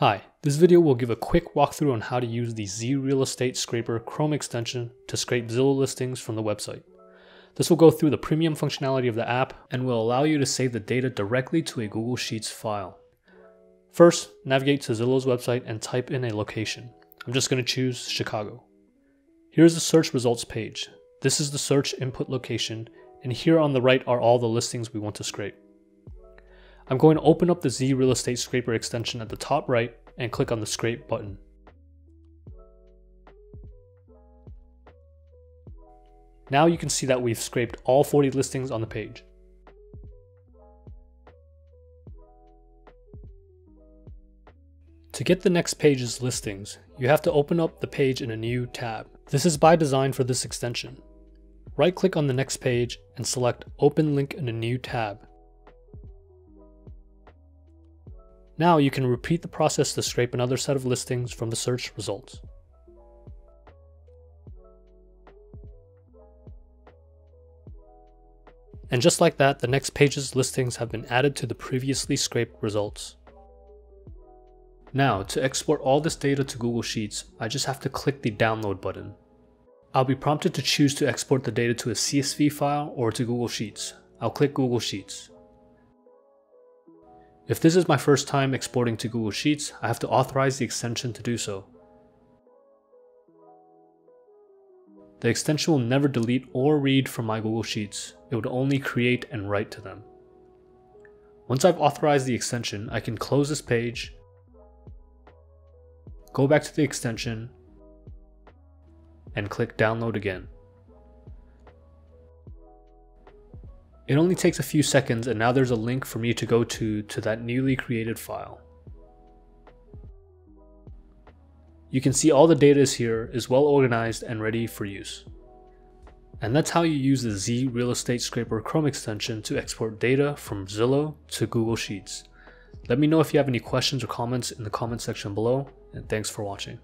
Hi, this video will give a quick walkthrough on how to use the Z Real Estate Scraper Chrome extension to scrape Zillow listings from the website. This will go through the premium functionality of the app and will allow you to save the data directly to a Google Sheets file. First, navigate to Zillow's website and type in a location. I'm just going to choose Chicago. Here's the search results page. This is the search input location, and here on the right are all the listings we want to scrape. I'm going to open up the Z Real Estate Scraper extension at the top right and click on the Scrape button. Now you can see that we've scraped all 40 listings on the page. To get the next page's listings, you have to open up the page in a new tab. This is by design for this extension. Right click on the next page and select Open Link in a new tab. Now you can repeat the process to scrape another set of listings from the search results. And just like that, the next page's listings have been added to the previously scraped results. Now, to export all this data to Google Sheets, I just have to click the download button. I'll be prompted to choose to export the data to a CSV file or to Google Sheets. I'll click Google Sheets. If this is my first time exporting to Google Sheets, I have to authorize the extension to do so. The extension will never delete or read from my Google Sheets, it would only create and write to them. Once I've authorized the extension, I can close this page, go back to the extension, and click download again. It only takes a few seconds and now there's a link for me to go to to that newly created file. You can see all the data is here, is well organized and ready for use. And that's how you use the Z Real Estate Scraper Chrome extension to export data from Zillow to Google Sheets. Let me know if you have any questions or comments in the comment section below, and thanks for watching.